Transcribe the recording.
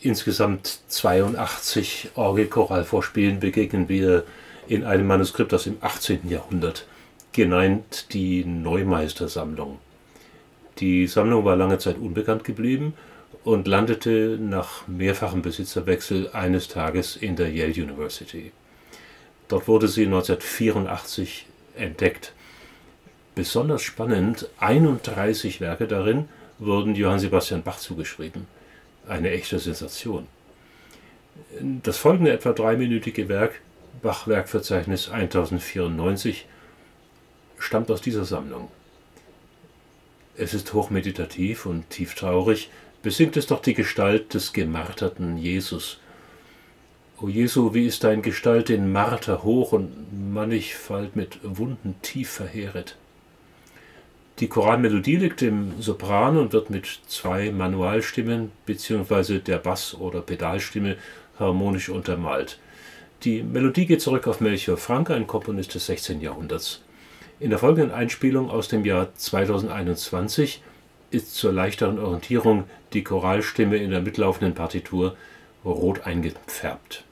insgesamt 82 Orgelchoralvorspielen begegnen wir in einem Manuskript aus dem 18. Jahrhundert, genannt die Neumeistersammlung. Die Sammlung war lange Zeit unbekannt geblieben und landete nach mehrfachem Besitzerwechsel eines Tages in der Yale University. Dort wurde sie 1984 entdeckt. Besonders spannend, 31 Werke darin wurden Johann Sebastian Bach zugeschrieben. Eine echte Sensation. Das folgende etwa dreiminütige Werk, Bach-Werkverzeichnis 1094, stammt aus dieser Sammlung. Es ist hochmeditativ und tieftraurig, besingt es doch die Gestalt des gemarterten Jesus. O Jesu, wie ist dein Gestalt in Marter hoch und mannigfalt mit Wunden tief verheeret. Die Choralmelodie liegt im Sopran und wird mit zwei Manualstimmen bzw. der Bass- oder Pedalstimme harmonisch untermalt. Die Melodie geht zurück auf Melchior Frank, ein Komponist des 16. Jahrhunderts. In der folgenden Einspielung aus dem Jahr 2021 ist zur leichteren Orientierung die Choralstimme in der mitlaufenden Partitur rot eingefärbt